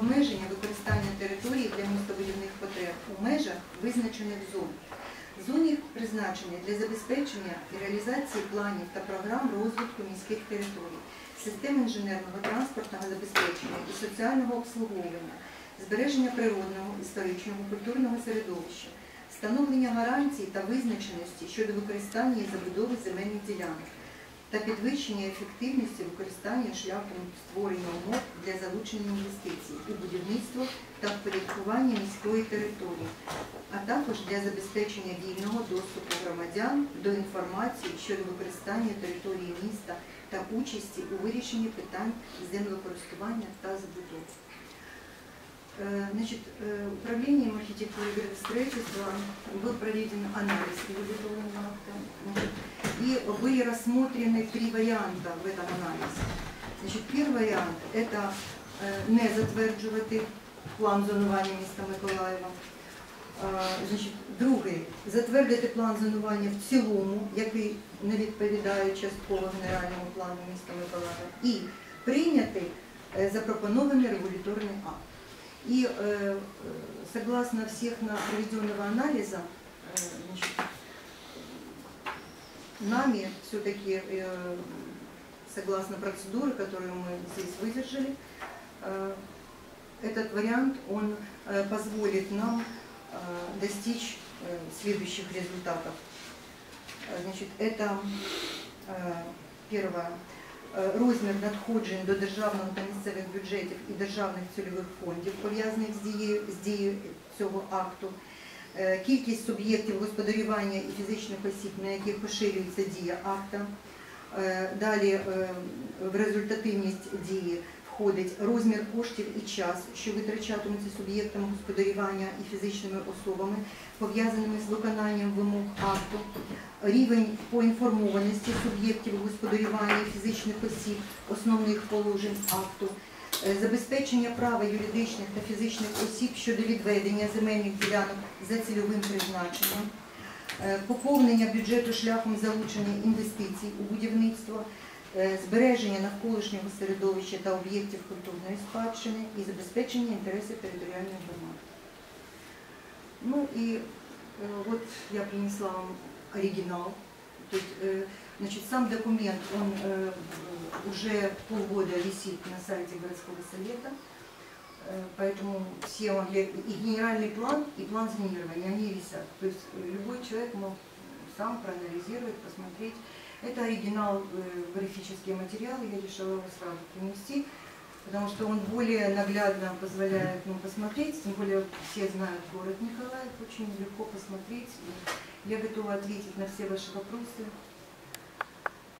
обмеження використання території для містобудівних потреб у межах визначених зон. Зоні призначені для забезпечення і реалізації планів та програм розвитку міських територій, систем інженерного транспортного забезпечення і соціального обслуговування, збереження природного, історичного, культурного середовища, встановлення гарантій та визначеності щодо використання і забудови земельних ділянок та підвищення ефективності використання шляхом створення умов для залучення інвестицій у будівництво та впорядкування міської території, а також для забезпечення вільного доступу громадян до інформації щодо використання території міста та участі у вирішенні питань землекористування та забудови. Э, Значит, э, управлением архитектуры и градостроительства был проведен анализ регуляторного акта, значит, и были рассмотрены три варианта в этом анализе. Значит, первый вариант – это э, не затверджувати план зонування міста Миколаєва. Е, Значить, другий затвердити план зонування в цілому, який не відповідає частково генеральному плану міста Миколаєва, і прийняти е, запропонований регуляторний акт. И э, э, согласно всех на проведенного анализа, э, значит, нами все-таки, э, согласно процедуре, которую мы здесь выдержали, э, этот вариант, он э, позволит нам э, достичь э, следующих результатов. Э, Значит, это е, перше, е, розмір надходжень до державного та місцевих бюджетів і державних цільових фондів, пов'язаних з дією, з дією цього акту, Е, Кількість суб'єктів господарювання і фізичних осіб, на яких поширюється дія акта. Е, Далі е, в результативність дії входить розмір коштів і час, що витрачатимуться суб'єктами господарювання і фізичними особами, пов'язаними з виконанням вимог акту, рівень поінформованості суб'єктів господарювання і фізичних осіб, основних положень акту, е, забезпечення права юридичних та фізичних осіб щодо відведення земельних ділянок за цільовим призначенням, е, поповнення бюджету шляхом залучення інвестицій у будівництво, е, збереження навколишнього середовища та об'єктів культурної спадщини і забезпечення інтересів територіальної громади. Ну и э, вот я принесла вам оригинал. То есть, э, значит, сам документ, он э, уже полгода висит на сайте городского совета, Э, поэтому все могли, и генеральный план, и план зонирования, они висят. То есть любой человек мог сам проанализировать, посмотреть. Это оригинал, э, графические материалы, я решила его сразу принести, потому что он более наглядно позволяет ну, посмотреть, тем более все знают город Николаев, очень легко посмотреть. Я готова ответить на все ваши вопросы.